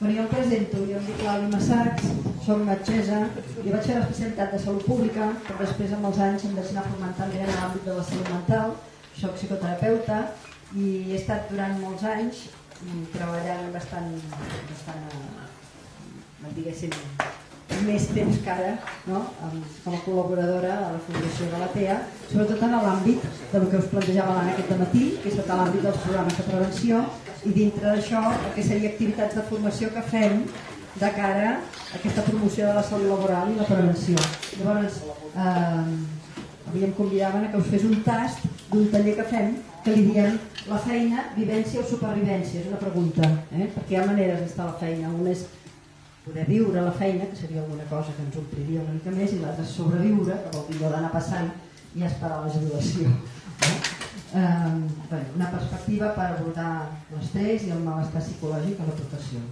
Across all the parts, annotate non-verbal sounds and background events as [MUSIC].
Bueno, jo em presento, jo em dic Clàudia Massats, soc metgessa, jo vaig fer l'especialitat de salut pública, però després amb els anys em vaig anar formant també en l'àmbit de la salut mental, soc psicoterapeuta i he estat durant molts anys treballant bastant, bastant eh, diguéssim, més temps que ara no? com a col·laboradora a la Fundació Galatea, sobretot en l'àmbit del que us plantejava l'Anna aquest matí, que és tot l'àmbit dels programes de prevenció i dintre d'això el que seria activitats de formació que fem de cara a aquesta promoció de la salut laboral i la prevenció. Llavors, eh, avui em convidaven a que us fes un tast d'un taller que fem que li diem la feina, vivència o supervivència, és una pregunta, eh? perquè hi ha maneres d'estar a la feina, una és poder viure la feina, que seria alguna cosa que ens ompliria una mica més, i l'altra és sobreviure, que vol dir d'anar passant i esperar la jubilació. Eh? Eh, bueno, una perspectiva per abordar l'estrès i el malestar psicològic a la professió.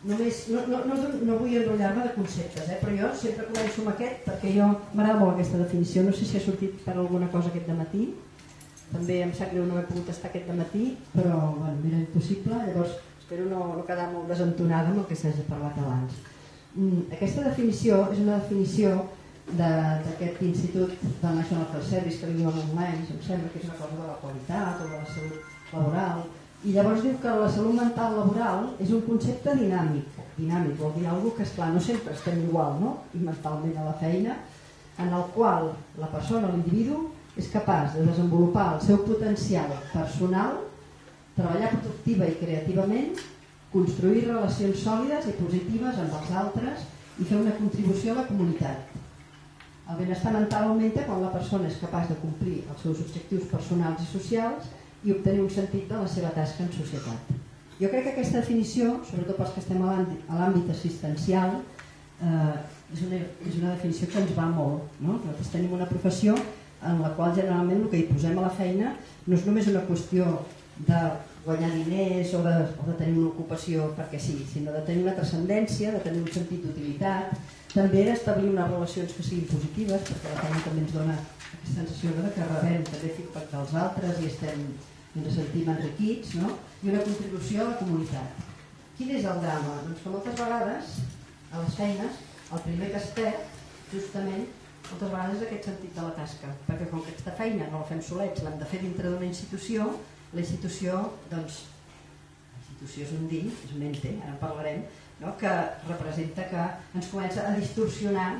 Només, no, no, no, no vull enrotllar-me de conceptes, eh, però jo sempre començo amb aquest perquè jo m'agrada molt aquesta definició, no sé si ha sortit per alguna cosa aquest matí, també em sap greu no haver pogut estar aquest matí, però bueno, era impossible, llavors espero no, no quedar molt desentonada amb el que s'hagi parlat abans. Mm, aquesta definició és una definició d'aquest institut del National Health Service que viu en anys, em sembla que és una cosa de la qualitat o de la salut laboral. I llavors diu que la salut mental laboral és un concepte dinàmic. Dinàmic vol dir alguna que esclar no sempre estem igual no? i mentalment a la feina en el qual la persona, l'individu és capaç de desenvolupar el seu potencial personal treballar productiva i creativament construir relacions sòlides i positives amb els altres i fer una contribució a la comunitat el benestar mental augmenta quan la persona és capaç de complir els seus objectius personals i socials i obtenir un sentit de la seva tasca en societat. Jo crec que aquesta definició, sobretot pels que estem a l'àmbit assistencial, eh, és, una, és una definició que ens va molt. No? Nosaltres tenim una professió en la qual generalment el que hi posem a la feina no és només una qüestió de guanyar diners o de, o de tenir una ocupació perquè sí, sinó de tenir una transcendència, de tenir un sentit d'utilitat, també establir unes relacions que siguin positives, perquè la feina també ens dona aquesta sensació de que rebem també feedback dels altres i estem, ens sentim enriquits, no? i una contribució a la comunitat. Quin és el drama? Doncs que moltes vegades a les feines el primer que es perd justament moltes vegades és aquest sentit de la tasca, perquè com que aquesta feina no la fem solets, l'hem de fer dintre d'una institució, la institució, doncs, la institució és un dir, és un ente, ara en parlarem, no? que representa que ens comença a distorsionar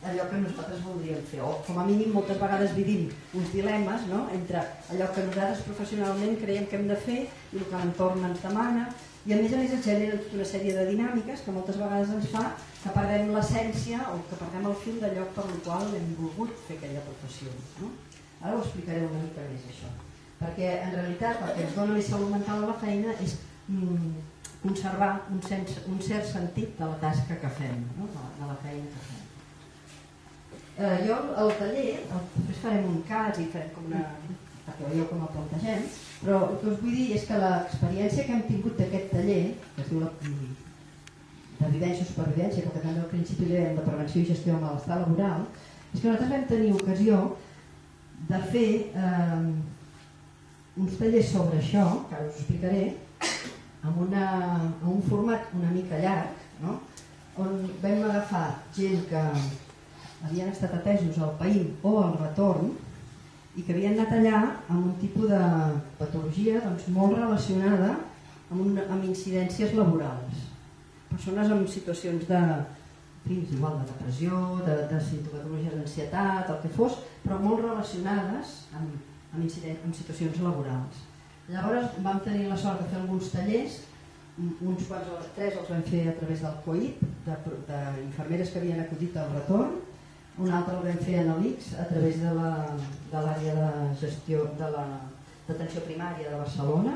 allò que nosaltres voldríem fer o com a mínim moltes vegades vivim uns dilemes no? entre allò que nosaltres professionalment creiem que hem de fer i el que l'entorn ens demana i a més a més es genera tota una sèrie de dinàmiques que moltes vegades ens fa que perdem l'essència o que perdem el fil d'allò per el qual hem volgut fer aquella professió no? ara ho explicaré una mica més això perquè en realitat el que ens dona més salut mental a la feina és mm, conservar un, sens, un cert sentit de la tasca que fem, no? de, la, de la feina que fem. Eh, jo al taller, el, després farem un cas i farem com una... perquè veieu com el plantegem, però el que us vull dir és que l'experiència que hem tingut d'aquest taller, que es diu la, de vivència o supervivència, que també al principi li de prevenció i gestió del malestar laboral, és que nosaltres vam tenir ocasió de fer eh, uns tallers sobre això, que ara us explicaré, amb, una, amb un format una mica llarg, no? on vam agafar gent que havien estat atesos al país o al retorn i que havien anat allà amb un tipus de patologia doncs, molt relacionada amb, una, amb incidències laborals. Persones amb situacions de, fins igual de depressió, de, de sintomatologia d'ansietat, el que fos, però molt relacionades amb, amb, amb situacions laborals. Llavors vam tenir la sort de fer alguns tallers, uns quants o tres els vam fer a través del COIP, d'infermeres que havien acudit al retorn, un altre el vam fer a l'ICS a través de l'àrea de, de gestió de l'atenció primària de Barcelona,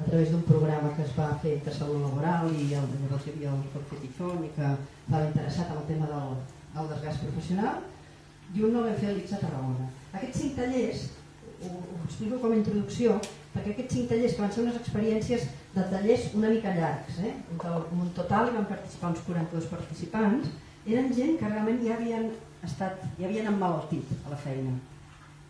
a través d'un programa que es va fer de salut laboral i el, llavors hi havia el Tizón i que estava interessat en el tema del, del desgast professional i un no l'hem fet a l'ICS a Tarragona. Aquests cinc tallers, ho, ho explico com a introducció, perquè aquests cinc tallers que van ser unes experiències de tallers una mica llargs, eh? en total hi van participar uns 42 participants, eren gent que realment ja havien estat, ja havien emmalaltit a la feina.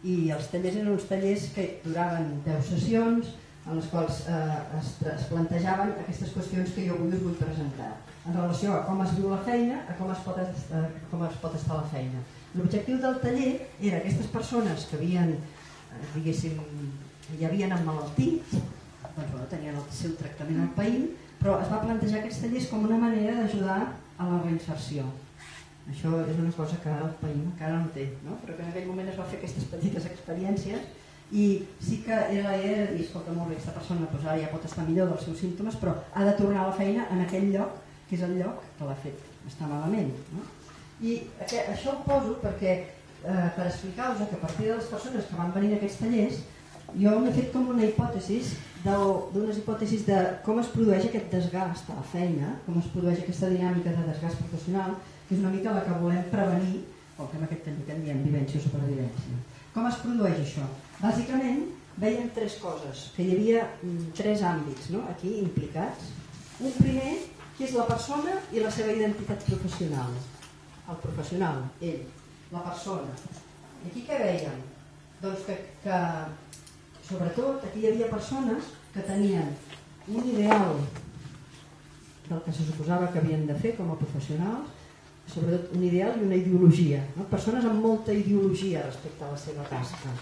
I els tallers eren uns tallers que duraven 10 sessions, en les quals eh, es, es plantejaven aquestes qüestions que jo avui us vull presentar en relació a com es viu la feina, a com es pot, estar, com es pot estar la feina. L'objectiu del taller era aquestes persones que havien, diguéssim, ja havien emmalaltit, doncs, bueno, tenien el seu tractament al país, però es va plantejar aquests tallers com una manera d'ajudar a la reinserció. Això és una cosa que el país encara no té, no? però que en aquell moment es va fer aquestes petites experiències i sí que era era dir, escolta, molt bé, aquesta persona doncs ara ja pot estar millor dels seus símptomes, però ha de tornar a la feina en aquell lloc, que és el lloc que l'ha fet estar malament. No? I això ho poso perquè, eh, per explicar-vos que a partir de les persones que van venir a aquests tallers, jo m'he fet com una hipòtesi d'unes hipòtesis de com es produeix aquest desgast a la feina, com es produeix aquesta dinàmica de desgast professional, que és una mica la que volem prevenir, o que en aquest temps que en diem vivència o supervivència. Com es produeix això? Bàsicament, veiem tres coses, que hi havia mm, tres àmbits no? aquí implicats. Un primer, que és la persona i la seva identitat professional. El professional, ell, la persona. I aquí què veiem? Doncs que, que sobretot aquí hi havia persones que tenien un ideal del que se suposava que havien de fer com a professionals sobretot un ideal i una ideologia. No? Persones amb molta ideologia respecte a la seva tasca.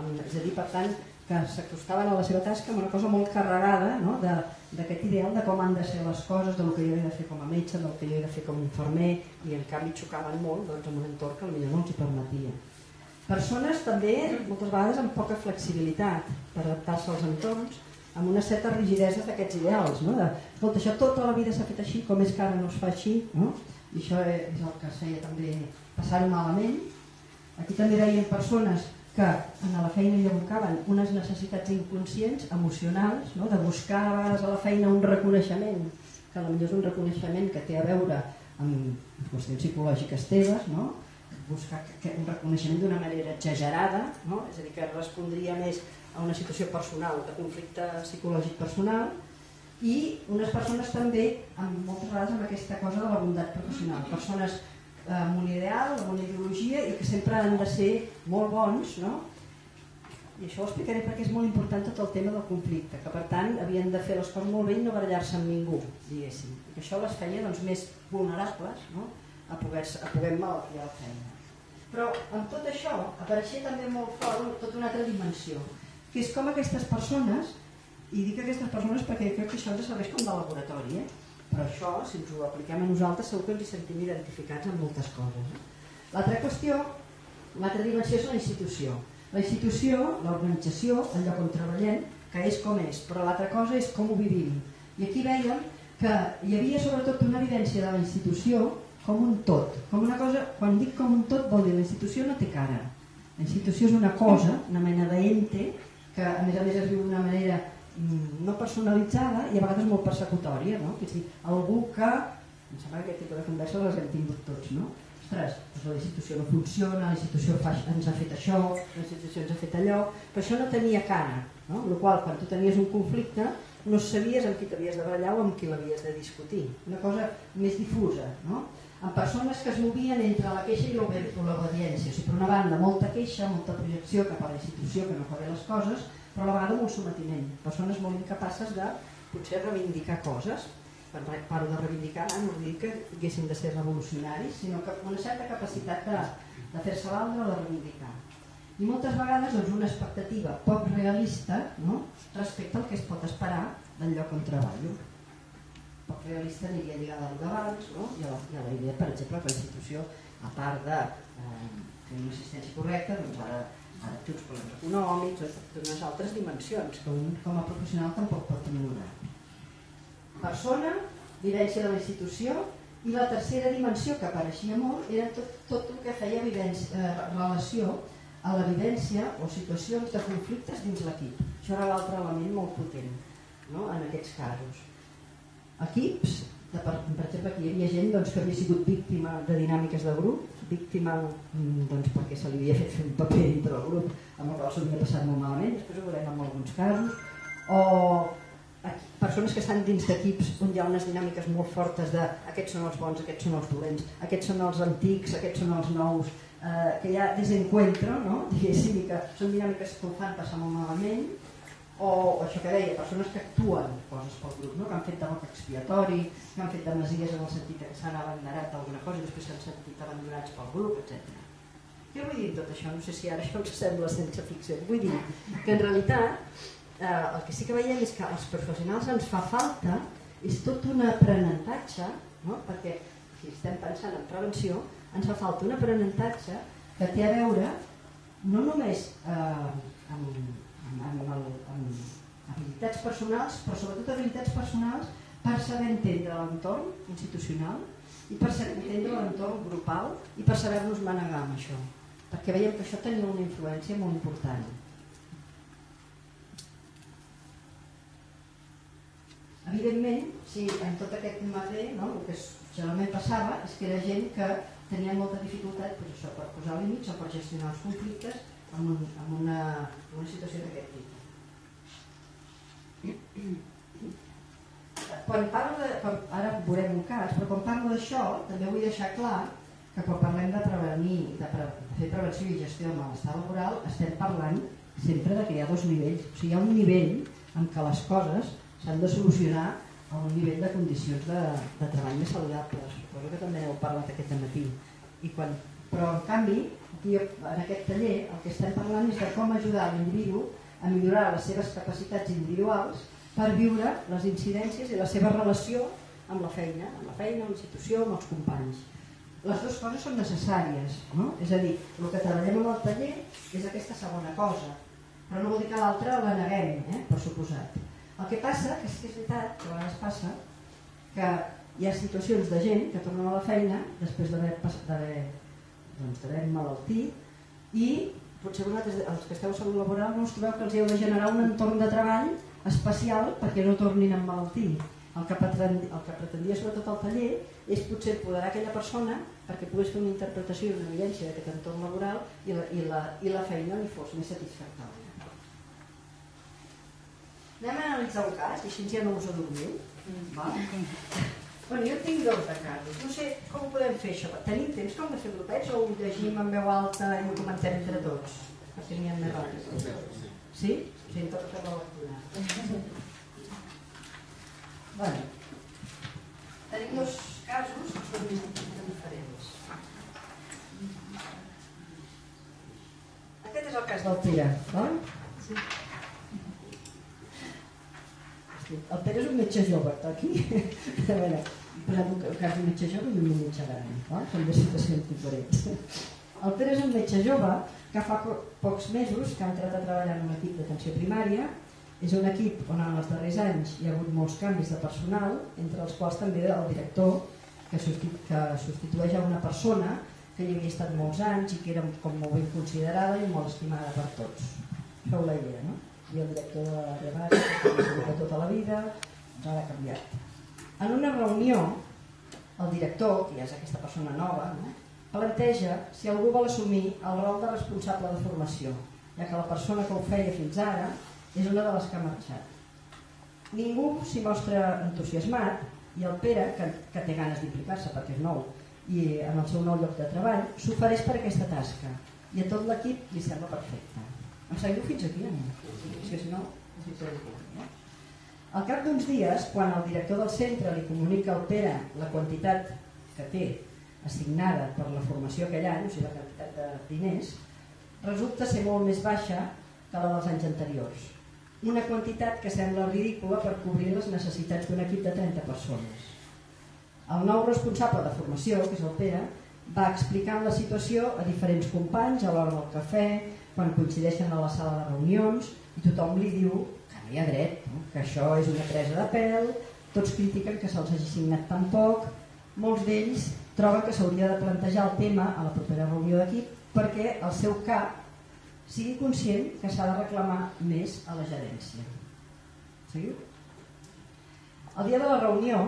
És a dir, per tant, que s'acostaven a la seva tasca amb una cosa molt carregada no? d'aquest ideal de com han de ser les coses, del que jo he de fer com a metge, del que jo he de fer com a infermer, i en canvi xocaven molt doncs, amb un entorn que potser no els hi permetia. Persones també, moltes vegades, amb poca flexibilitat per adaptar-se als entorns, amb una certa rigidesa d'aquests ideals, no? de, escolta, això tota la vida s'ha fet així, com és que ara no es fa així, no? i això és el que es feia també passar-ho malament. Aquí també veiem persones que en la feina hi abocaven unes necessitats inconscients, emocionals, no? de buscar a vegades a la feina un reconeixement, que potser és un reconeixement que té a veure amb qüestions psicològiques teves, no? buscar un reconeixement d'una manera exagerada, no? és a dir, que respondria més a una situació personal, de conflicte psicològic personal, i unes persones també amb, moltes vegades amb aquesta cosa de la bondat professional, persones amb un ideal, amb una ideologia i que sempre han de ser molt bons, no? I això ho explicaré perquè és molt important tot el tema del conflicte, que per tant havien de fer les coses molt bé i no barallar-se amb ningú, diguéssim. I que això les feia doncs, més vulnerables no? a poder, a poder malaltir la feina. Però amb tot això apareixia també molt fort tota una altra dimensió, que és com aquestes persones i dic aquestes persones perquè crec que això ens serveix com de laboratori, eh? Però això, si ens ho apliquem a nosaltres, segur que ens hi sentim identificats amb moltes coses. L'altra qüestió, l'altra dimensió és la institució. La institució, l'organització, el lloc on treballem, que és com és, però l'altra cosa és com ho vivim. I aquí veiem que hi havia sobretot una evidència de la institució com un tot. Com una cosa, quan dic com un tot vol dir la institució no té cara. La institució és una cosa, una mena d'ente, que a més a més es viu d'una manera no personalitzada i a vegades molt persecutòria, no? Que si algú que, em sembla que aquest tipus de conversa les hem tingut tots, no? Ostres, doncs la institució no funciona, la institució fa, ens ha fet això, la institució ens ha fet allò, però això no tenia cara, no? Amb la qual quan tu tenies un conflicte no sabies amb qui t'havies de ballar o amb qui l'havies de discutir, una cosa més difusa, no? amb persones que es movien entre la queixa i l'obediència. O sigui, per una banda, molta queixa, molta projecció cap a la institució que no fa bé les coses, però a la vegada molt sometiment. Persones molt incapaces de potser reivindicar coses, per part de reivindicar, no dir que haguessin de ser revolucionaris, sinó que una certa capacitat de, de fer-se l'altre o de reivindicar. I moltes vegades doncs, una expectativa poc realista no? respecte al que es pot esperar del lloc on treballo. Poc realista aniria lligada al d'abans no? I, a la, i a la idea, per exemple, que la institució, a part de eh, fer una assistència correcta, doncs ara uns problemes econòmics, d'unes altres dimensions que un com a professional tampoc pot ignorar. Persona, vivència de la institució i la tercera dimensió que apareixia molt era tot, tot el que feia vivència, eh, relació a la vivència o situacions de conflictes dins l'equip. Això era l'altre element molt potent no? en aquests casos. Equips, per, per exemple, aquí hi havia gent doncs, que havia sigut víctima de dinàmiques de grup, víctima mm, doncs, perquè se li havia fet fer un paper dintre del grup amb el qual s'havia passat molt malament, després ho veurem en alguns casos, o persones que estan dins d'equips on hi ha unes dinàmiques molt fortes de aquests són els bons, aquests són els dolents, aquests són els antics, aquests són els nous, eh, que hi ha desencuentro, no? [LAUGHS] diguéssim, que són dinàmiques que ho fan passar molt malament, o, o això que deia, persones que actuen coses pel grup, no? que han fet de boc expiatori, que han fet de masies en el sentit que s'han abanderat alguna cosa i després s'han sentit abandonats pel grup, etc. Què vull dir tot això? No sé si ara això ens sembla sense ficció. Vull dir que en realitat eh, el que sí que veiem és que als professionals ens fa falta és tot un aprenentatge, no? perquè si estem pensant en prevenció, ens fa falta un aprenentatge que té a veure no només eh, amb, amb, amb, amb habilitats personals, però sobretot habilitats personals per saber entendre l'entorn institucional i per saber entendre l'entorn grupal i per saber-nos manegar amb això. Perquè veiem que això tenia una influència molt important. Evidentment, si en tot aquest merder, no, el que generalment passava és que era gent que tenia molta dificultat per, això, per posar límits o per gestionar els conflictes en, un, en, una, en una situació d'aquest tipus. Quan parlo de, quan, ara veurem un cas, però quan parlo d'això també vull deixar clar que quan parlem de prevenir, de, pre, de fer prevenció i gestió del malestar laboral, estem parlant sempre de que hi ha dos nivells. O sigui, hi ha un nivell en què les coses s'han de solucionar a un nivell de condicions de, de treball més saludables. Suposo que també heu parlat aquest matí. I quan, però, en canvi, aquí, en aquest taller el que estem parlant és de com ajudar l'individu a millorar les seves capacitats individuals per viure les incidències i la seva relació amb la feina, amb la feina, amb la institució, amb els companys. Les dues coses són necessàries, no? és a dir, el que treballem en el taller és aquesta segona cosa, però no vol dir que l'altra la neguem, eh? per suposat. El que passa, que és que és veritat, que a vegades passa, que hi ha situacions de gent que tornen a la feina després d'haver doncs, malaltit i potser vosaltres, els que esteu salut laboral, no us trobeu que els heu de generar un entorn de treball especial perquè no tornin a malaltir. El que, pretendia, el que pretendia sobretot el taller és potser poder aquella persona perquè pogués fer una interpretació i una evidència d'aquest entorn laboral i la, i, la, i la feina li fos més satisfactòria. Anem a analitzar un cas, i així ja no us adormiu. Mm. Va? [LAUGHS] Bueno, jo tinc dos de casos. No sé com ho podem fer això. Tenim temps com de fer grupets o ho llegim en veu alta i ho comentem entre tots? Perquè n'hi ha més ràpid. Sí? Sí, fer la lectura. Bueno. Tenim dos casos que són diferents. Aquest és el cas del Pere, oi? Sí. El Pere és un metge jove, aquí. [LAUGHS] a veure, posem un cas d'un metge jove i un metge gran. Són dues situacions diferents. [LAUGHS] El Pere és un metge jove que fa pocs mesos que ha entrat a treballar en un equip d'atenció primària. És un equip on en els darrers anys hi ha hagut molts canvis de personal, entre els quals també el director, que, que substitueix a una persona que hi havia estat molts anys i que era com molt ben considerada i molt estimada per tots. Feu la idea, no? i el director de la Rebata, que tota la vida, ara ha canviat. En una reunió, el director, que és aquesta persona nova, no? planteja si algú vol assumir el rol de responsable de formació, ja que la persona que ho feia fins ara és una de les que ha marxat. Ningú s'hi mostra entusiasmat i el Pere, que, que té ganes d'implicar-se perquè és nou i en el seu nou lloc de treball, s'ofereix per aquesta tasca i a tot l'equip li sembla perfecte. Em seguiu fins aquí? És que si no, és no? Al cap d'uns dies, quan el director del centre li comunica al Pere la quantitat que té assignada per la formació aquell any, o sigui la quantitat de diners, resulta ser molt més baixa que la dels anys anteriors. Una quantitat que sembla ridícula per cobrir les necessitats d'un equip de 30 persones. El nou responsable de formació, que és el Pere, va explicant la situació a diferents companys a l'hora del cafè, quan coincideixen a la sala de reunions i tothom li diu hi ha dret, no? que això és una presa de pèl, tots critiquen que se'ls hagi signat tan poc, molts d'ells troben que s'hauria de plantejar el tema a la propera reunió d'equip perquè el seu cap sigui conscient que s'ha de reclamar més a la gerència. Seguiu? El dia de la reunió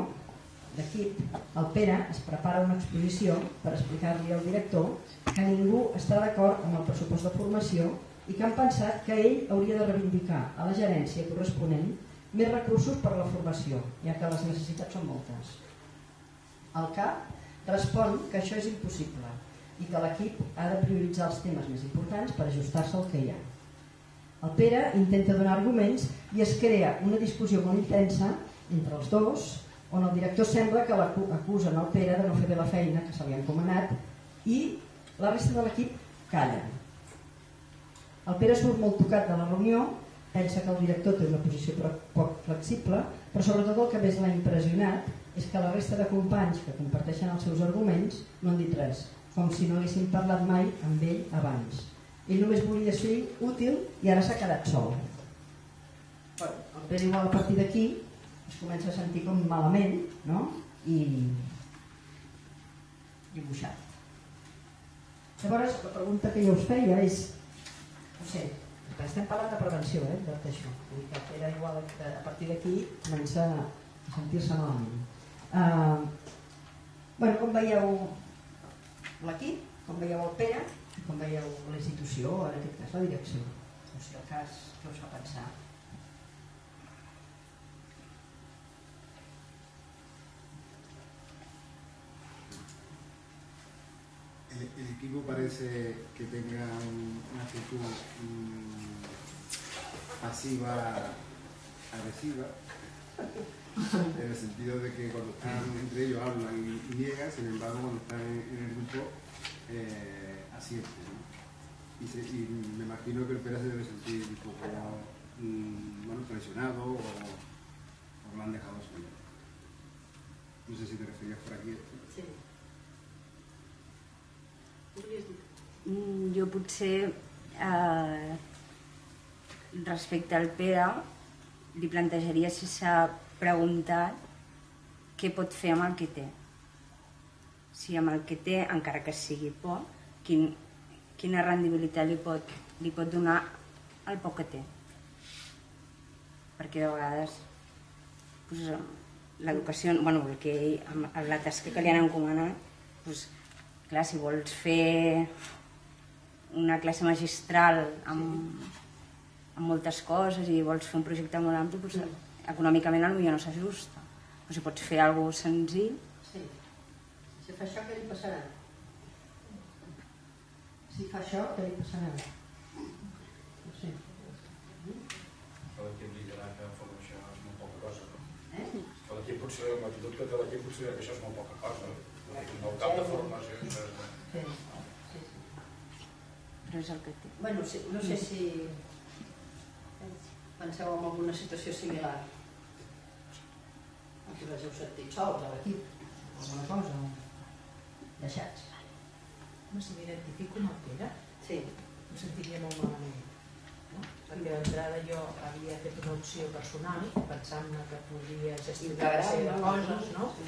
d'equip, el Pere es prepara una exposició per explicar-li al director que ningú està d'acord amb el pressupost de formació i que han pensat que ell hauria de reivindicar a la gerència corresponent més recursos per a la formació, ja que les necessitats són moltes. El CAP respon que això és impossible i que l'equip ha de prioritzar els temes més importants per ajustar-se al que hi ha. El Pere intenta donar arguments i es crea una discussió molt intensa entre els dos, on el director sembla que l'acusen al Pere de no fer bé la feina que se li ha encomanat i la resta de l'equip calla. El Pere surt molt tocat de la reunió, pensa que el director té una posició poc flexible, però sobretot el que més l'ha impressionat és que la resta de companys que comparteixen els seus arguments no han dit res, com si no haguessin parlat mai amb ell abans. Ell només volia ser útil i ara s'ha quedat sol. Bueno, el Pere igual a partir d'aquí es comença a sentir com malament no? i dibuixat. Llavors, la pregunta que jo us feia és, sé, estem parlant de prevenció, eh, d'això. Vull dir que era igual que a partir d'aquí comença a sentir-se malament. Uh, bueno, com veieu l'equip, com veieu el Pere, com veieu la institució, en aquest cas la direcció. O sigui, el cas que us fa pensar. El, equipo parece que tenga una actitud mm, pasiva agresiva en el sentido de que cuando están entre ellos hablan y, niegan, sin embargo cuando están en, el grupo eh, asienten. Y, me imagino que el Pera se debe sentir un poco mm, bueno, traicionado o, o, lo han dejado solo. No sé si te referías por aquí. Sí. Jo potser eh, respecte al Pere li plantejaria si s'ha preguntat què pot fer amb el que té. Si amb el que té, encara que sigui poc, quin, quina rendibilitat li pot, li pot donar el poc que té. Perquè de vegades pues, l'educació, bueno, el que, la tasca que li han encomanat, pues, clar, si vols fer una classe magistral amb, amb moltes coses i vols fer un projecte molt ampli, doncs, mm. econòmicament potser no s'ajusta. Però si pots fer alguna senzill... Sí. Si fa això, què li passarà? Si fa això, què li passarà? No sé. L'equip dirà que això és molt poca cosa, no? Eh? L'equip potser, amb l'actitud que té l'equip potser que això és molt poca cosa. El cap de formació, sí. Però és el que té. Bueno, sí, no sé si penseu en alguna situació similar. Aquí us heu sentit sols a l'equip, alguna cosa, deixats. Home, si m'identifico amb el Pere, sí. em sentiria molt malament perquè d'entrada jo havia fet una opció personal pensant que podia gestionar una sèrie de coses, no? Sí.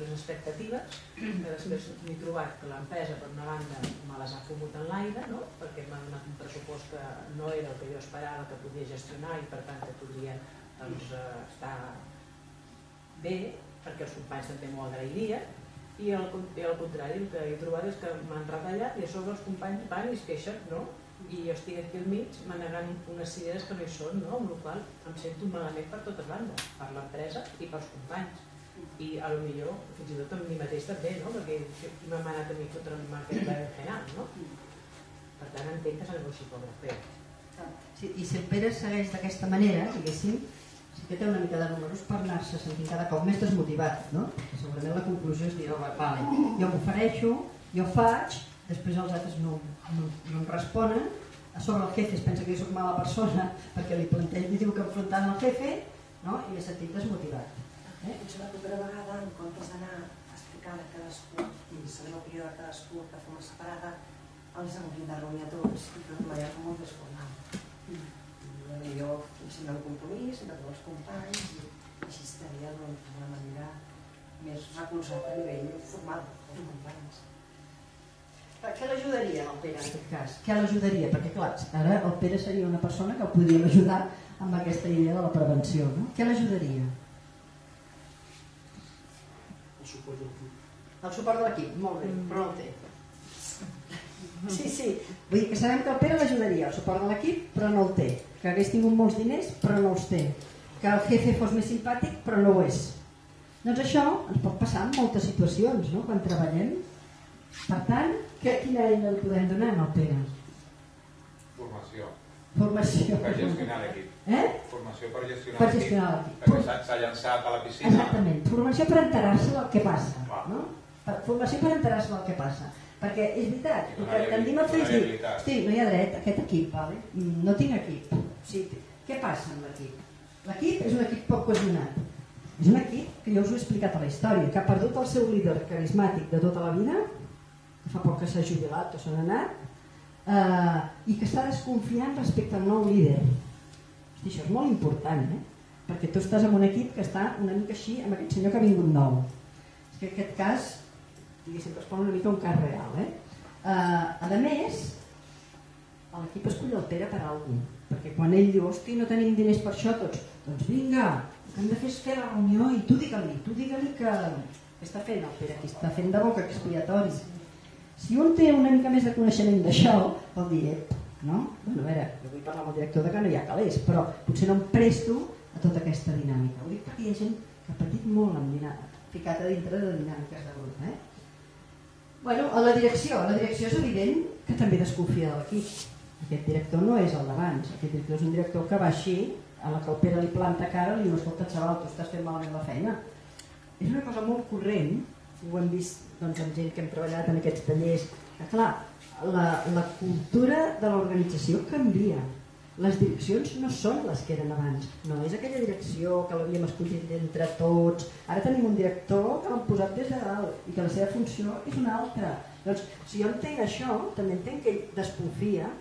les expectatives, que després m'he trobat que l'empresa, per una banda, me les ha fumut en l'aire, no? perquè m'ha donat un pressupost que no era el que jo esperava que podia gestionar i per tant que podria doncs, eh, estar bé, perquè els companys també m'ho i al, i al contrari, el que he trobat és que m'han retallat i a sobre els companys van i es queixen, no? I jo estic aquí al mig manegant unes idees que no hi són, no? amb la qual em sento malament per totes bandes, per l'empresa i pels companys. I a lo millor, fins i tot amb mi mateix també, no? perquè m'ha manat a mi fotre'm aquest final, no? Per tant, entenc que s'angoixi com Pere. Sí, I si el Pere segueix d'aquesta manera, diguéssim, sí que té una mica de números per anar-se sentint cada cop més desmotivat, no? Segurament la conclusió és dir, oh, vale, jo m'ofereixo, jo faig, després els altres no, no, no em responen, a sobre el jefe es pensa que jo soc mala persona [LAUGHS] perquè li planteja, li diu que enfrontant el jefe no? i m'he sentit desmotivat. Eh? Potser la propera vegada, en comptes d'anar explicant a cadascú i saber l'opinió de cadascú de forma separada, els hauríem de reunir a tots i fer una com molt més. Mm. Jo em sembla un compromís entre tots els companys i així estaria doncs, d'una manera més recolzat a nivell formal els companys. Què l'ajudaria el Pere en aquest cas? Què l'ajudaria? Perquè clar, ara el Pere seria una persona que el podríem ajudar amb aquesta idea de la prevenció. No? Què l'ajudaria? El suport de l'equip. El suport de l'equip, molt bé, però no el té. Sí, sí. Vull dir que sabem que el Pere l'ajudaria, el suport de l'equip, però no el té. Que hagués tingut molts diners, però no els té. Que el jefe fos més simpàtic, però no ho és. Doncs això ens pot passar en moltes situacions, no?, quan treballem per tant, que, quina eina li podem donar al Pere? Formació. Formació. Per gestionar l'equip. Eh? Formació per gestionar Per gestionar l'equip. Perquè s'ha- s'ha llançat a la piscina. Exactament. Formació per enterar-se del que passa. Va. No? Formació per enterar-se del que passa. Perquè és veritat, el que tendim a fer és dir, hosti, no hi ha dret aquest equip, vale? Mm, no tinc equip. O sigui, què passa amb l'equip? L'equip és un equip poc cohesionat. És un equip que jo us ho he explicat a la història, que ha perdut el seu líder carismàtic de tota la vida, que fa poc que s'ha jubilat o se n'ha anat, eh, i que està desconfiant respecte al nou líder. Hosti, això és molt important, eh? perquè tu estàs en un equip que està una mica així amb aquest senyor que ha vingut nou. És que en aquest cas, diguéssim, respon una mica a un cas real. Eh? Uh, a més, l'equip escull el Pere per alguna perquè quan ell diu, hosti, no tenim diners per això, tots, doncs vinga, que hem de fer és fer la reunió i tu digue-li, tu digue-li que... Què està fent el Pere aquí? Està fent de boca expiatori. Si un té una mica més de coneixement d'això, vol dir, ep, no? Bueno, a veure, jo vull parlar amb el director de que no hi ha calés, però potser no em presto a tota aquesta dinàmica. Ho dic perquè hi ha gent que ha patit molt amb dinàmica, ficat a dintre de dinàmiques de grup. Eh? Bueno, a la direcció. La direcció és evident que també desconfia de l'equip. Aquest director no és el d'abans. Aquest director és un director que va així, a la Pere li planta cara i li diu, escolta, xaval, tu estàs fent malament la feina. És una cosa molt corrent, ho hem vist doncs, amb gent que hem treballat en aquests tallers, que clar, la, la cultura de l'organització canvia. Les direccions no són les que eren abans. No és aquella direcció que l'havíem escollit entre tots. Ara tenim un director que l'han posat des de dalt i que la seva funció és una altra. Doncs, si jo entenc això, també entenc que ell desconfia,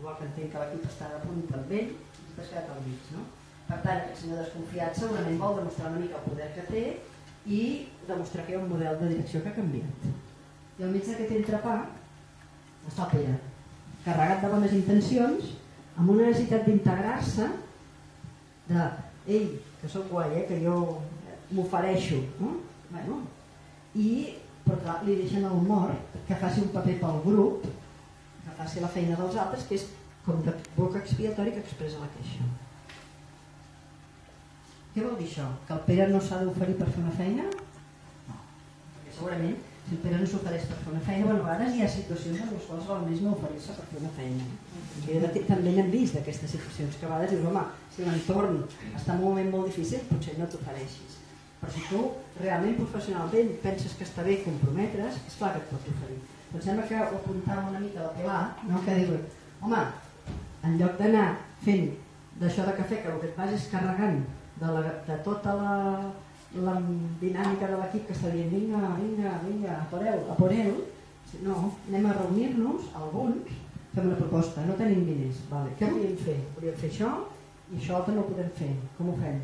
igual que entenc que l'equip està a punt amb ell, t'has quedat al mig, no? Per tant, aquest senyor desconfiat segurament vol demostrar una mica el poder que té i demostrar que hi ha un model de direcció que ha canviat. I al mig d'aquest entrepà està Pere, carregat de bones intencions, amb una necessitat d'integrar-se, de, ei, que sóc guai, eh, que jo m'ofereixo, no? Bueno, i però clar, li deixen el mort que faci un paper pel grup, que faci la feina dels altres, que és com de boca expiatori que expressa la queixa. Què vol dir això? Que el Pere no s'ha d'oferir per fer una feina? Segurament, si el Pere no s'ofereix per fer una feina, bueno, a vegades hi ha situacions en les quals val més no oferir-se per fer una feina. I de- també n'hem vist d'aquestes situacions, que a vegades dius, home, si l'entorn està en un moment molt difícil, potser no t'ofereixis. Però si tu realment professionalment penses que està bé comprometre's, és clar que et pots oferir. Però em sembla que ho apuntava una mica la Pilar, no? que diu, home, en lloc d'anar fent d'això de cafè, que el que et vas és carregant de, la, de tota la, la dinàmica de l'equip que està dient vinga, vinga, vinga, a por ell, a por ell, no, anem a reunir-nos, alguns, fem una proposta, no tenim diners, vale. què volíem fer? Volíem fer això i això altre no podem fer, com ho fem?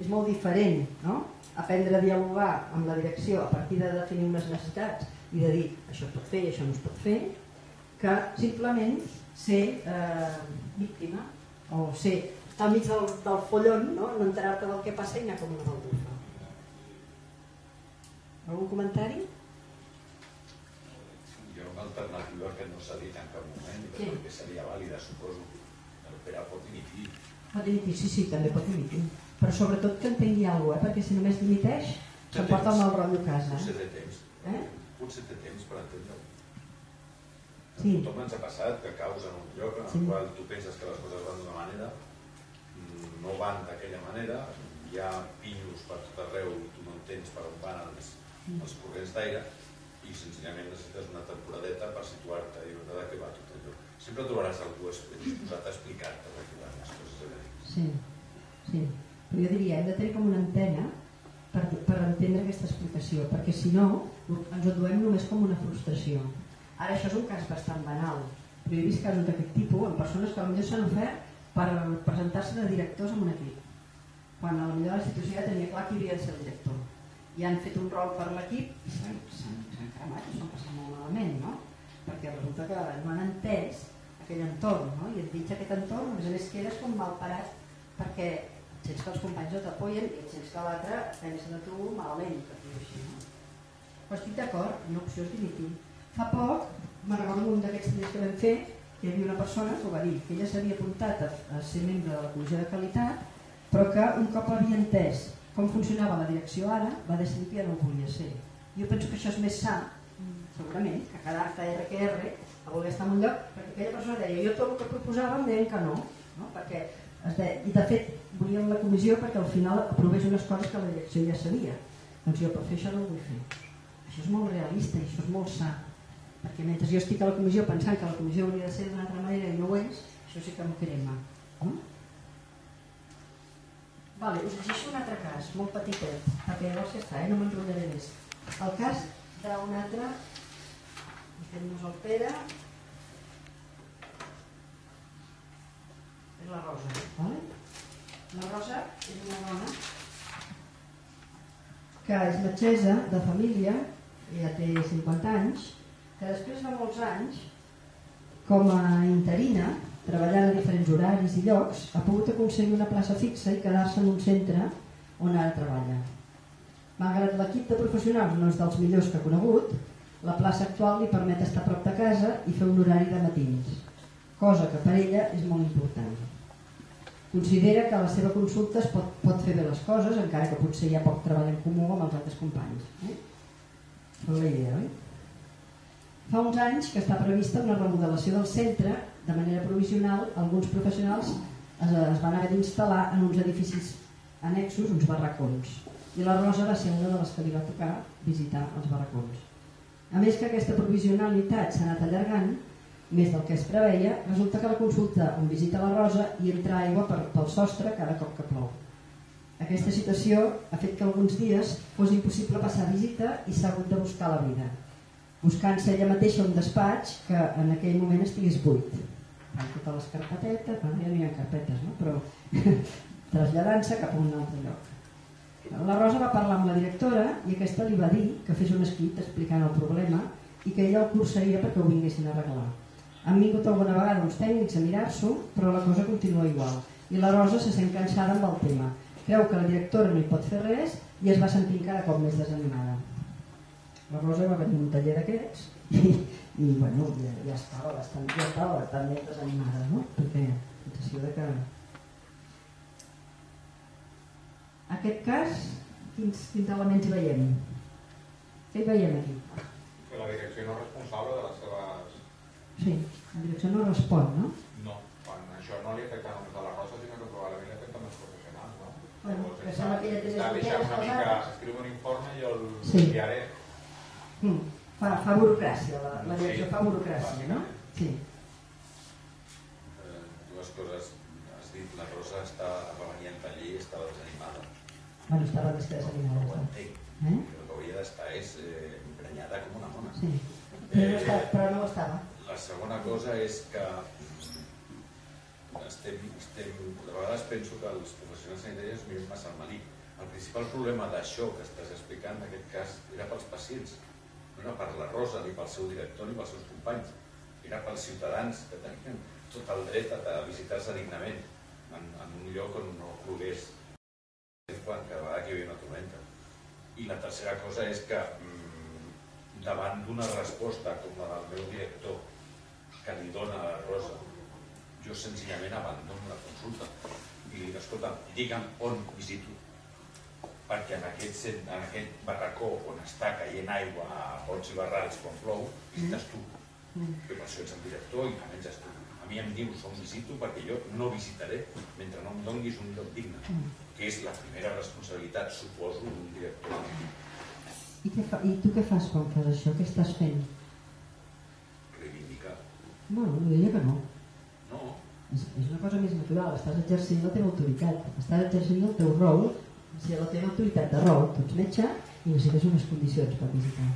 És molt diferent, no? Aprendre a dialogar amb la direcció a partir de definir unes necessitats i de dir això es pot fer i això no es pot fer, que simplement ser eh, víctima o ser estar al mig del, del follon, no? no enterar-te del que passa i anar com una baldufa. Algun comentari? Hi ha una alternativa que no s'ha dit en cap moment que Sí. sí. seria vàlida, suposo. El Pere pot dimitir. Pot dimitir, sí, sí, també pot dimitir. Però sobretot que entengui alguna cosa, eh? perquè si només dimiteix s'emporta el mal rotllo a casa. Potser té temps. Eh? Potser té temps per entendre-ho. Sí. A tothom ens ha passat que caus en un lloc en el Sí. qual tu penses que les coses van d'una manera, no van d'aquella manera, hi ha pinyos per tot arreu i tu no entens per on van els. Els corrents d'aire i senzillament necessites una temporadeta per situar-te i veure de què va tot allò. Sempre trobaràs algú disposat a explicar-te de què van les coses. Sí, sí. Però jo diria, hem de tenir com una antena per, per entendre aquesta explicació, perquè si no ens ho duem només com una frustració. Ara això és un cas bastant banal, però he vist casos d'aquest tipus en persones que potser s'han ofert per presentar-se de directors en un equip, quan a la millor la institució ja tenia clar qui havia de ser el director. I han fet un rol per l'equip i s'han s'han cremat i s'ho han passat molt malament, no? Perquè resulta que no han entès aquell entorn, no? I enmig d'aquest entorn, a més a més, quedes com mal parat perquè et sents que els companys no t'apoyen i et sents que l'altre pensa de tu malament, per dir-ho així, no? Però estic d'acord, una opció és dimitir. Fa poc, me'n recordo un d'aquests dies que vam fer, hi havia una persona que ho va dir, que ella s'havia apuntat a, a ser membre de la comissió de qualitat, però que un cop havia entès com funcionava la direcció ara, va decidir que ja no ho volia ser. Jo penso que això és més sa, segurament, que quedar-te RQR a voler estar en un lloc, perquè aquella persona deia, jo tot el que proposava em deien que no, no? perquè es de... i de fet volíem la comissió perquè al final aprovés unes coses que la direcció ja sabia. Doncs jo per fer això no ho vull fer. Això és molt realista això és molt sa. Perquè mentre jo estic a la comissió pensant que la comissió hauria de ser d'una altra manera i no ho és, això sí que em crema. No? Vale, us llegeixo un altre cas, molt petitet, perquè llavors ja està, eh? no m'enrotllaré més. El cas d'un altre, aquest el Pere, és la Rosa. Vale? La Rosa és una dona que és metgessa de família, ja té 50 anys, que després de molts anys, com a interina, treballant a diferents horaris i llocs, ha pogut aconseguir una plaça fixa i quedar-se en un centre on ara treballa. Malgrat l'equip de professionals no és dels millors que ha conegut, la plaça actual li permet estar prop de casa i fer un horari de matins, cosa que per ella és molt important. Considera que a la seva consulta es pot, pot fer bé les coses, encara que potser hi ha poc treball en comú amb els altres companys. Eh? La idea, oi? Fa uns anys que està prevista una remodelació del centre de manera provisional, alguns professionals es, es van haver d'instal·lar en uns edificis annexos, uns barracons. I la Rosa va ser una de les que li va tocar visitar els barracons. A més que aquesta provisionalitat s'ha anat allargant, més del que es preveia, resulta que la consulta on visita la Rosa i entra aigua per, pel sostre cada cop que plou. Aquesta situació ha fet que alguns dies fos impossible passar visita i s'ha hagut de buscar la vida, buscant-se ella mateixa un despatx que en aquell moment estigués buit amb totes les carpetetes, bueno, ja no hi ha carpetes, no? però [LAUGHS] traslladant-se cap a un altre lloc. La Rosa va parlar amb la directora i aquesta li va dir que fes un escrit explicant el problema i que ella el cursaria perquè ho vinguessin a arreglar. Han vingut alguna vegada uns tècnics a mirar-s'ho, però la cosa continua igual. I la Rosa se sent cansada amb el tema. Creu que la directora no hi pot fer res i es va sentir cada cop més desanimada. La Rosa va venir un taller d'aquests i, i bueno, ja, ja estava bastant, ja estava bastant més desanimada, no? Perquè la sensació de que... Aquest cas, quins, quins elements hi veiem? Què hi veiem aquí? Que la direcció no és responsable de les seves... Sí, la direcció no respon, no? No, quan això no li afecta només a la Rosa, sinó que probablement li afecta als professionals, no? Bueno, Llavors, que sembla que ella té deixant una mica, posades. escriu un informe i el Sí. enviaré. Mm. Fa, fa burocràcia, la, la direcció Sí, fa burocràcia, no? Sí. Eh, dues coses. Has dit, la Rosa està, va venir al taller i estava desanimada. Bueno, estava que Ho desanimada. entenc. Eh? El que hauria d'estar és eh, emprenyada com una mona. Sí. Però no, estava, però no ho estava. La segona cosa és que mm, estem, estem, de vegades penso que els professionals sanitaris miren massa al malic. El principal problema d'això que estàs explicant, en aquest cas, era pels pacients. No era per la Rosa, ni pel seu director, ni pels seus companys. Era pels ciutadans que tenien tot el dret a, visitar-se dignament en, en un lloc on no plogués quan cada vegada que hi havia una tormenta. I la tercera cosa és que mm, davant d'una resposta com la del meu director que li dona a la Rosa, jo senzillament abandono la consulta i dic, escolta, digue'm on visito perquè en aquest, en aquest barracó on està caient aigua a pots i barrals quan plou, visites tu. Mm. Que per això ets el director i que menges tu. A mi em dius on visito perquè jo no visitaré mentre no em donguis un lloc digne, Mm. que és la primera responsabilitat, suposo, d'un director. I, què fa, I tu què fas quan fas això? Què estàs fent? Reivindicar. Bueno, no diria que no. No, És, és una cosa més natural, estàs exercint la teva autoritat, estàs exercint el teu rol, si la teva autoritat de rol, tu ets metge i necessites unes condicions per visitar.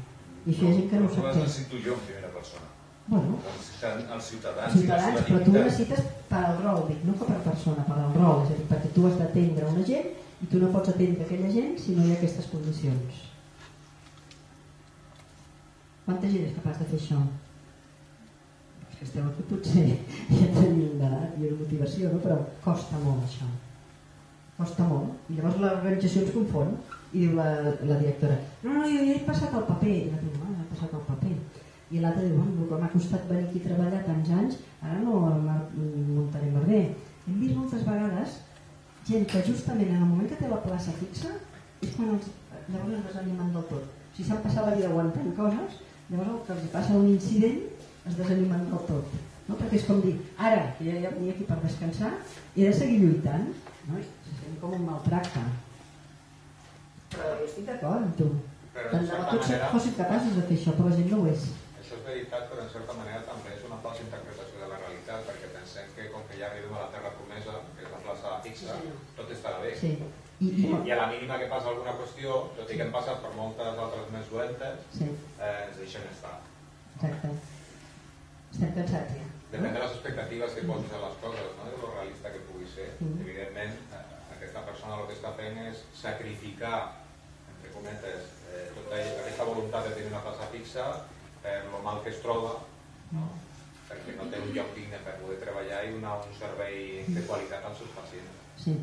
I això hi ha gent que no ho sap fer. necessito jo en primera persona. Bueno, Els ciutadans, els ciutadans, ciutadans, però tu necessites per al rol, dic, no que per persona, per al rol, és a dir, perquè tu has d'atendre una gent i tu no pots atendre aquella gent si no hi ha aquestes condicions. Quanta gent és capaç de fer això? Els que esteu aquí potser [LAUGHS] ja teniu l'edat i una motivació, no? però costa molt això. Costa molt. I llavors l'organització ens confon i diu la, la directora no, no, jo ja he passat el paper. I la diu, no, ja he passat el paper. I l'altre diu, bueno, que m'ha costat venir aquí a treballar tants anys, ara no el muntaré molt bé. Hem vist moltes vegades gent que justament en el moment que té la plaça fixa és quan els, llavors es desanimen del tot. Si s'han passat la vida aguantant coses, llavors el que els passa un incident es desanimen del tot. No? Perquè és com dir, ara, que ja hi ha aquí per descansar, he de seguir lluitant. No? I com un maltracte. Però jo estic d'acord amb tu. Però, Tant en de bo tots manera- fossin capaços de fer això, però la gent no ho és. Això és veritat, però en certa manera també és una falsa interpretació de la realitat, perquè pensem que com que ja arribem a la terra promesa, que és la plaça fixa, tot estarà bé. Sí. I, I, i, a la mínima que passa alguna qüestió, tot i que hem passat per moltes altres més dolentes, sí, eh, ens deixem estar. exacte. Estem cansats ja. Depèn de les expectatives que posis a les coses, no? de lo realista que pugui ser. Mm. Evidentment, eh, aquesta persona el que està fent és sacrificar, entre cometes, eh, tota aquesta voluntat de tenir una plaça fixa per lo mal que es troba, no? perquè no té un lloc digne per poder treballar i donar un servei de qualitat als seus pacients. Sí.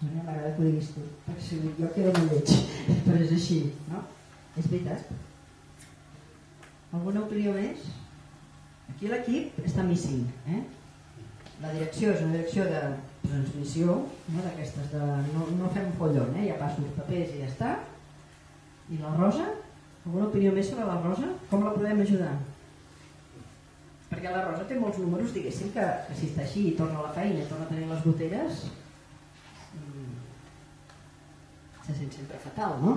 Mi m'agrada que ho diguis tu, perquè si jo quedo molt lleig, [LAUGHS] però és així, no? És veritat. Alguna opinió més? Aquí l'equip està missing, eh? La direcció és una direcció de transmissió, no d'aquestes de... No, no fem follon, eh? Ja passo els papers i ja està. I la Rosa? Alguna opinió més sobre la Rosa? Com la podem ajudar? Perquè la Rosa té molts números, diguéssim, que, que si està així i torna a la feina torna a tenir les goteres, mm, se sent sempre fatal, no?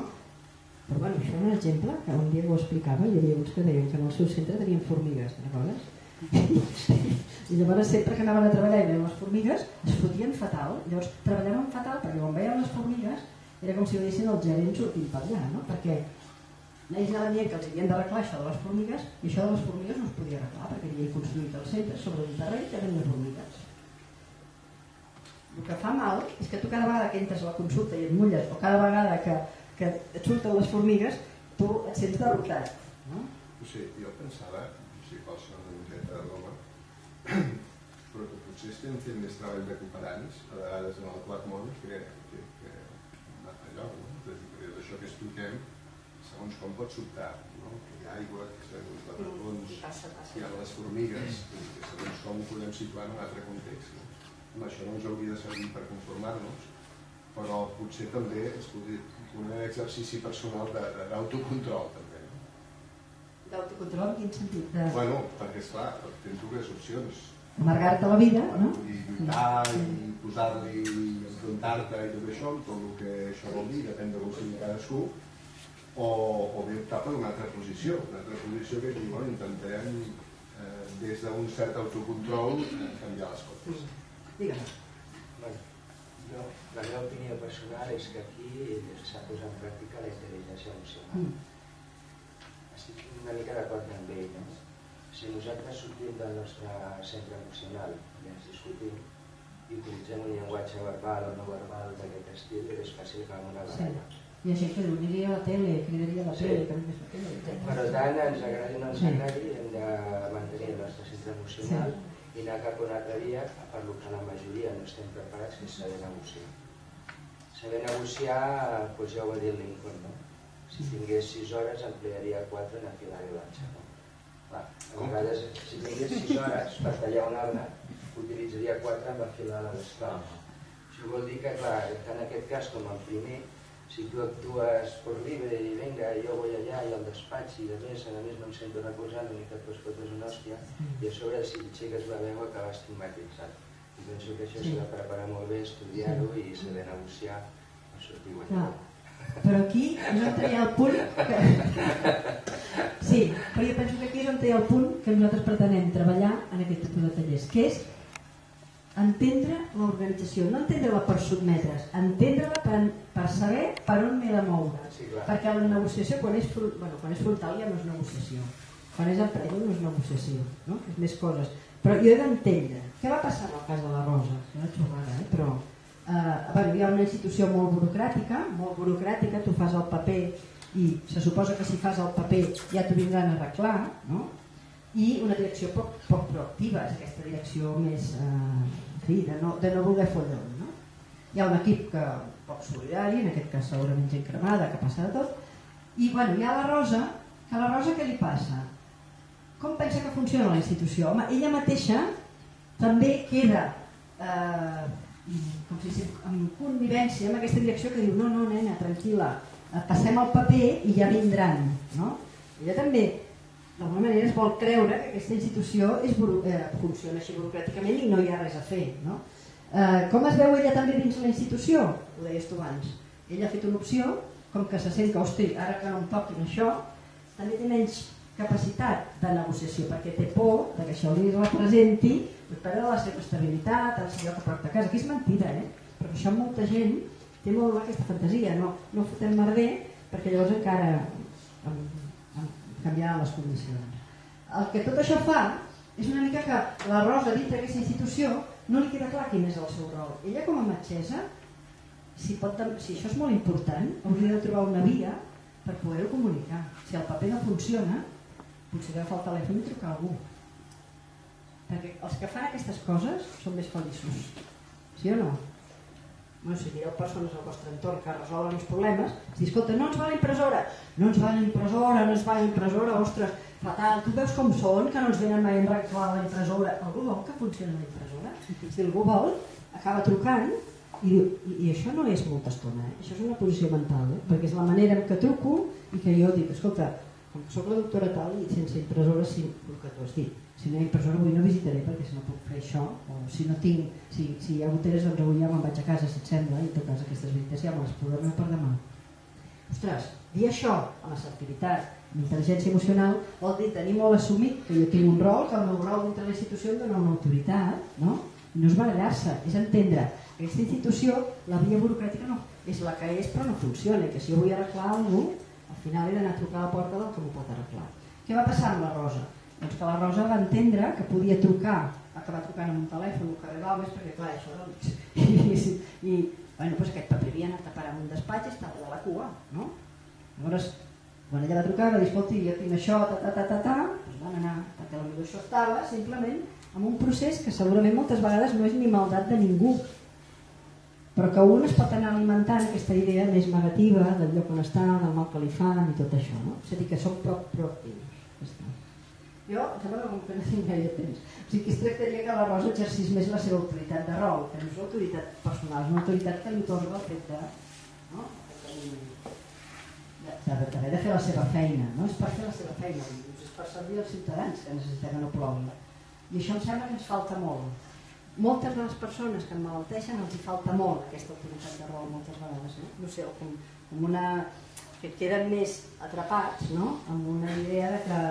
Però bueno, això és un exemple que un dia ho explicava, hi havia uns que deien que en el seu centre tenien formigues, recordes? [LAUGHS] I llavors sempre que anaven a treballar i veien les formigues es fotien fatal, llavors treballaven fatal perquè quan veien les formigues era com si veiessin el gerent sortint per allà, no? Perquè ells anaven dient que els havien d'arreglar això de les formigues i això de les formigues no es podia arreglar perquè havia construït el centre sobre un terreny que tenia formigues. El que fa mal és que tu cada vegada que entres a la consulta i et mulles o cada vegada que, que et surten les formigues tu et sents derrotat. No? Sigui, jo pensava, pot ser una miqueta de però que potser estem fent més treball de cooperants, a vegades en el quart món, que, que, que allò, no? És a dir, que d'això que expliquem, segons com pot sobtar, no? Que hi ha aigua, que segons de racons, hi ha les formigues, que segons com ho podem situar en un altre context. No? Home, això no ens hauria de servir per conformar-nos, però potser també es podria un exercici personal d'autocontrol? D'autocontrol en quin sentit? De Bueno, perquè esclar, tens dues opcions. amargar-te la vida, no? I lluitar i posar-li, enfrontar-te i tot això, tot el que això vol dir, depèn de com sigui cadascú, o, o bé optar per una altra posició, una altra posició que dir, bueno, intentarem eh, des d'un cert autocontrol eh, canviar les coses. Digue'm. Bueno, jo, la meva opinió personal és que aquí s'ha posat en pràctica la intel·ligència emocional. Mm. Una mica d'acord amb ell, no? Si nosaltres sortim del nostre centre emocional i ens discutim i utilitzem un llenguatge verbal o no verbal d'aquest estil, és fàcil que una Sí. baralla. Hi ha gent que diu, aniria a la tele, cridaria a la Sí. tele, a la tele. Per tant, ens agradi o no ens Sí. agradi, hem de mantenir el nostre centre emocional i anar cap a una altra via per lo que la majoria no estem preparats, que és saber negociar. Saber negociar, doncs ja ho va dir el Lincoln, no? Si tingués 6 hores, emplearia 4 en afilar i l'anxa, no? Clar, a vegades, si tingués 6 hores per tallar un arbre, utilitzaria 4 en afilar l'esclau. Això vol dir que, clar, tant en aquest cas com en primer, si tu actues por libre i venga, jo vull allà i al despatx i a més, a més no em sento recolzant ni que et pots fotre una hòstia i a sobre si aixeques la veu acabes estigmatitzat. I penso que això Sí. s'ha de preparar molt bé, estudiar-ho i saber negociar per sortir guanyant. Però aquí és on hi ha el punt que... Sí, però jo penso que aquí és on hi ha el punt que nosaltres pretenem treballar en aquest tipus de tallers, que és entendre l'organització, no entendre-la per sotmetre's, entendre-la per, per saber per on m'he de moure. Sí, clar. Perquè la negociació, quan és, bueno, quan és frontal ja no és negociació. Quan és empresa no és negociació, no? és més coses. Però jo he d'entendre què va passar en el cas de la Rosa, una xorrada, eh? però eh, bueno, hi ha una institució molt burocràtica, molt burocràtica, tu fas el paper i se suposa que si fas el paper ja t'ho vindran a arreglar, no? i una direcció poc, poc proactiva, és aquesta direcció més eh, fi, de, no, de no voler follon. No? Hi ha un equip que poc solidari, en aquest cas segurament gent cremada, que passa de tot, i bueno, hi ha la Rosa, que a la Rosa què li passa? Com pensa que funciona la institució? Home, ella mateixa també queda eh, com si en convivència amb aquesta direcció que diu no, no, nena, tranquil·la, eh, passem el paper i ja vindran. No? Ella també d'alguna manera es vol creure que aquesta institució és, eh, funciona així burocràticament i no hi ha res a fer. No? Eh, com es veu ella també dins la institució? Ho deies tu abans. Ella ha fet una opció, com que se sent que, hosti, ara que no em toquin això, també té menys capacitat de negociació, perquè té por que això li representi perdre la seva estabilitat, el seu lloc a prop de casa, que és mentida, eh? perquè això molta gent té molt aquesta fantasia, no, no fotem merder perquè llavors encara em, em canviaran les condicions. El que tot això fa és una mica que la Rosa dintre d'aquesta institució no li queda clar quin és el seu rol. Ella com a metgessa, si, pot, si això és molt important, hauria de trobar una via per poder-ho comunicar. Si el paper no funciona, potser agafar el telèfon i trucar a algú. Perquè els que fan aquestes coses són més feliços. Sí o no? Bueno, si mireu persones al vostre entorn que resolen els problemes, si escolta, no ens va la impressora, no ens va la impressora, no ens va la impressora, ostres, fatal, tu veus com són, que no ens venen mai a arreglar la impressora. Algú vol que funcioni la impressora? Si algú vol, acaba trucant i, i, i això no és molta estona, eh? això és una posició mental, eh? perquè és la manera en què truco i que jo dic, escolta, com que soc la doctora tal i sense impressora sí, el que tu has dit si no hi ha impressora avui no visitaré perquè si no puc fer això o si no tinc, si, si hi ha goteres doncs avui ja me'n vaig a casa si et sembla i tot aquestes visites ja me les programem per demà ostres, dir això a l'assertivitat l'intel·ligència emocional vol dir tenir molt assumit que jo tinc un rol que el meu rol dintre la institució em dona una autoritat no? I no és barallar-se, és entendre aquesta institució, la via burocràtica no, és la que és però no funciona que si jo vull arreglar alguna al final he d'anar a trucar a la porta del que m'ho pot arreglar. Què va passar amb la Rosa? Doncs que la Rosa va entendre que podia trucar, acabar trucant amb un telèfon que arribava perquè clar, això era... I, [LAUGHS] i, i bueno, doncs aquest paper havia anat a parar en un despatx i estava de la cua, no? Llavors, quan ella va trucar, va dir, escolti, jo tinc això, ta, ta, ta, ta, ta, doncs van anar, perquè potser això estava simplement amb un procés que segurament moltes vegades no és ni maldat de ningú, però que un es pot anar alimentant aquesta idea més negativa del lloc on està, del mal que li fan i tot això, no? És a dir, que som prop proactius. Jo, em sembla que no tinc gaire temps. O sigui, que es tractaria que la Rosa exercís més la seva autoritat de rol, que no és l'autoritat personal, és una autoritat que li torna el fet de... No? d'haver de fer la seva feina, no? És per fer la seva feina, és per servir els ciutadans que necessitem que no plogui. I això em sembla que ens falta molt moltes de les persones que emmalalteixen els hi falta molt aquesta autoritat de rol moltes vegades, no? no sé, com, com una, que queden més atrapats no? amb una idea de que,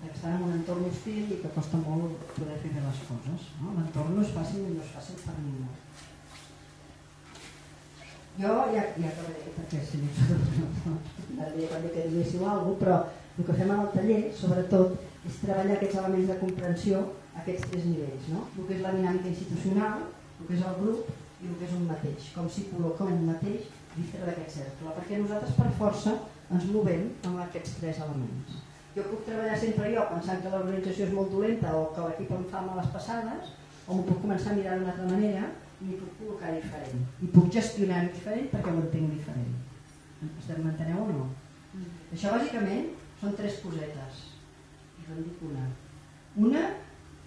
que estan en un entorn hostil i que costa molt poder fer bé les coses. No? L'entorn no és fàcil i no és fàcil per ningú. Jo ja, ja acabaré perquè si no, no, quan que diguéssiu alguna cosa, però el que fem en el taller, sobretot, és treballar aquests elements de comprensió aquests tres nivells, no? el que és la dinàmica institucional, el que és el grup i el que és un mateix, com si col·loca un mateix dintre d'aquest cercle, perquè nosaltres per força ens movem amb aquests tres elements. Jo puc treballar sempre jo pensant que l'organització és molt dolenta o que l'equip em fa males passades, o m'ho puc començar a mirar d'una altra manera i m'hi puc col·locar diferent. I puc gestionar diferent perquè ho entenc diferent. M'enteneu o no? Mm. Això bàsicament són tres cosetes. Us en dic una. Una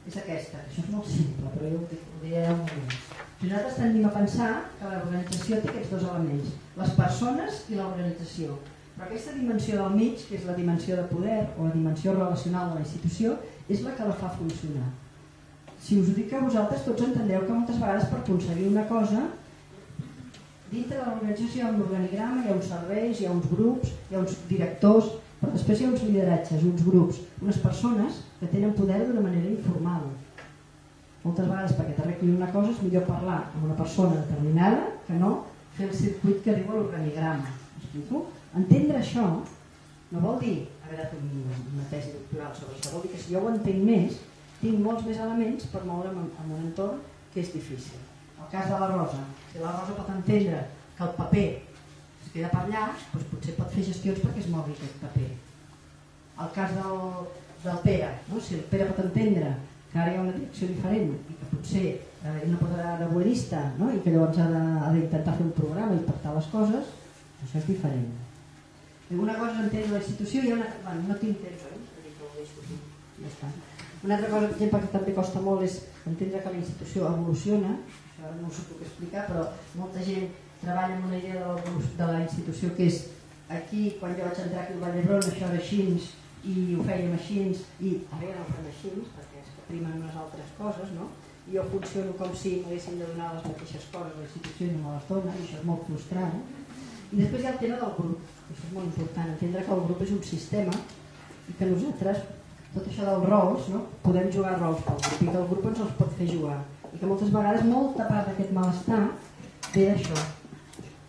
és aquesta, això és molt simple, però jo ho diré un moment. Nosaltres tendim a pensar que l'organització té aquests dos elements, les persones i l'organització. Però aquesta dimensió del mig, que és la dimensió de poder o la dimensió relacional de la institució, és la que la fa funcionar. Si us ho dic a vosaltres, tots entendreu que moltes vegades per aconseguir una cosa, dintre de l'organització hi ha un organigrama, hi ha uns serveis, hi ha uns grups, hi ha uns directors, però després hi ha uns lideratges, uns grups, unes persones que tenen poder d'una manera informal. Moltes vegades perquè t'arreglin una cosa és millor parlar amb una persona determinada que no fer el circuit que diu l'organigrama. Entendre això no vol dir haver de fer una tesi doctoral sobre això, vol dir que si jo ho entenc més, tinc molts més elements per moure'm en un entorn que és difícil. El cas de la Rosa, si la Rosa pot entendre que el paper queda per allà, doncs potser pot fer gestions perquè es mogui aquest paper. El cas del, del Pere, no? si el Pere pot entendre que ara hi ha una direcció diferent i que potser eh, no pot anar de buenista no? i que llavors ha d'intentar fer un programa i pactar les coses, això és diferent. Una cosa és entendre la institució i una... Bueno, no tinc temps, oi? Ja està. Una altra cosa, per exemple, que també costa molt és entendre que la institució evoluciona, això no us ho puc explicar, però molta gent treballa amb una idea de la, de la institució que és aquí, quan jo vaig entrar aquí al Vall d'Hebron, això era així, i ho fèiem així i ja no ho fem així perquè és que primen unes altres coses no? i jo funciono com si m'haguessin de donar les mateixes coses a la institució i no me les dona i això és molt frustrant i després hi ha el tema del grup això és molt important, entendre que el grup és un sistema i que nosaltres tot això dels rols, no? podem jugar rols pel grup i que el grup ens els pot fer jugar i que moltes vegades molta part d'aquest malestar ve d'això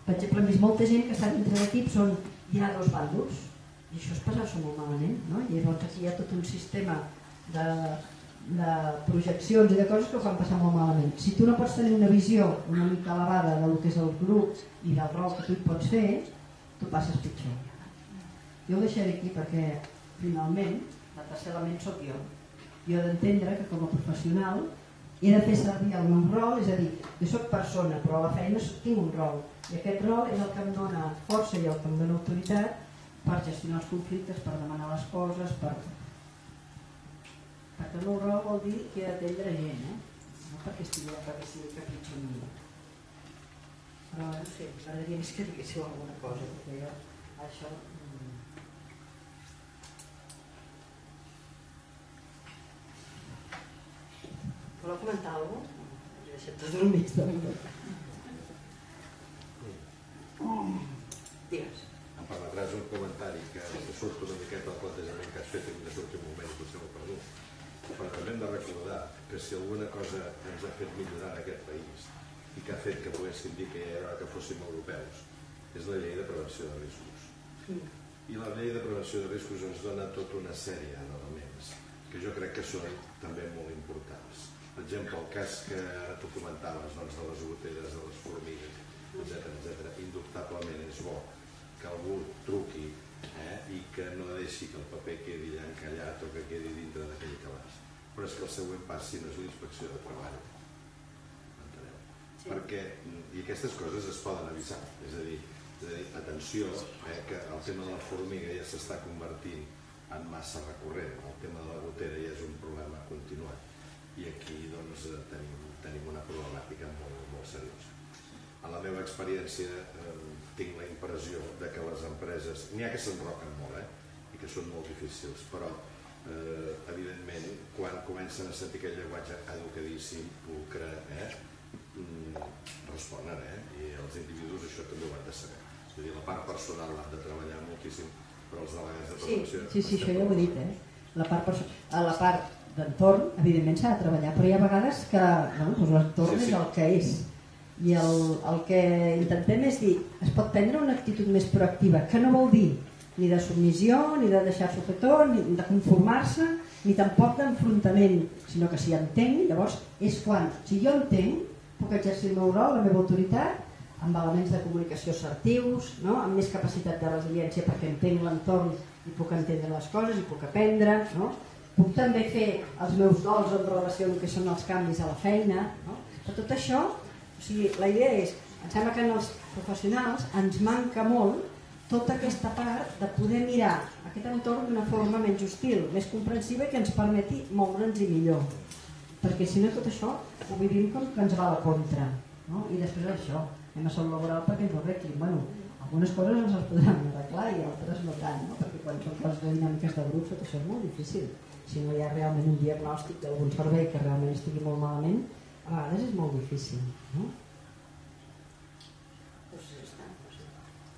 per exemple, hem vist molta gent que està dintre d'equips on hi ha dos bàndols i això és passar-s'ho molt malament no? i llavors aquí hi ha tot un sistema de de projeccions i de coses que ho fan passar molt malament. Si tu no pots tenir una visió una mica elevada del que és el grup i del rol que tu pots fer, tu passes pitjor. Jo ho deixaré aquí perquè finalment la tercer element sóc jo. Jo he d'entendre que com a professional he de fer servir el meu rol, és a dir, jo sóc persona, però a la feina tinc un rol. I aquest rol és el que em dona força i el que em dona autoritat per gestionar els conflictes, per demanar les coses, per perquè el meu rol vol dir que he d'atendre gent, eh? no perquè estigui perquè sigui capritxo mi. Però no sé, m'agradaria més que diguéssiu alguna cosa, perquè jo això... Mm. Voleu comentar alguna cosa? He deixat tot el mig de Digues. Em permetràs un comentari que, que surt una miqueta del plantejament que has fet i hem de sortir un moment i potser m'ho perdut però també hem de recordar que si alguna cosa ens ha fet millorar en aquest país i que ha fet que poguéssim dir que era que fóssim europeus és la llei de prevenció de riscos. I la llei de prevenció de riscos ens dona tota una sèrie d'elements que jo crec que són també molt importants. Per exemple, el cas que tu comentaves doncs, de les goteres, de les formigues, etc etc. indubtablement és bo que algú truqui eh, i que no deixi que el paper quedi encallat o que quedi dintre d'aquell calaix. Però és que el següent pas, si no és l'inspecció de treball? Perquè, i aquestes coses es poden avisar, és a dir, és a dir atenció, eh, que el tema de la formiga ja s'està convertint en massa recurrent, el tema de la gotera ja és un problema continuat i aquí doncs, tenim, tenim una problemàtica molt, molt seriosa. En la meva experiència eh, tinc la impressió de que les empreses, n'hi ha que s'enroquen molt, eh? i que són molt difícils, però eh, evidentment quan comencen a sentir aquell llenguatge educadíssim, pulcre, eh? Mm, responen, eh? i els individus això també ho han de saber. És a dir, la part personal l'han de treballar moltíssim, però els delegats de prevenció... Sí, sí, sí això ja ho he dit, eh? La part, a la part d'entorn, evidentment s'ha de treballar, però hi ha vegades que bueno, doncs l'entorn sí, sí. és el que és i el, el que intentem és dir es pot prendre una actitud més proactiva que no vol dir ni de submissió ni de deixar-s'ho fer tot, ni de conformar-se ni tampoc d'enfrontament sinó que si entenc, llavors és quan si jo entenc, puc exercir el meu rol la meva autoritat amb elements de comunicació assertius, no? amb més capacitat de resiliència perquè entenc l'entorn i puc entendre les coses i puc aprendre no? puc també fer els meus dols en relació amb el que són els canvis a la feina no? però tot això o sigui, la idea és, em sembla que en els professionals ens manca molt tota aquesta part de poder mirar aquest entorn d'una forma menys hostil, més comprensiva i que ens permeti moure'ns i millor. Perquè si no tot això ho vivim com que ens va a la contra. No? I després això, anem a salut laboral perquè ens ho arreglin. Bueno, algunes coses ens les podran arreglar i altres no tant, no? perquè quan són coses de dinàmiques de grup tot això és molt difícil. Si no hi ha realment un diagnòstic d'algun servei que realment estigui molt malament, a vegades és molt difícil. No?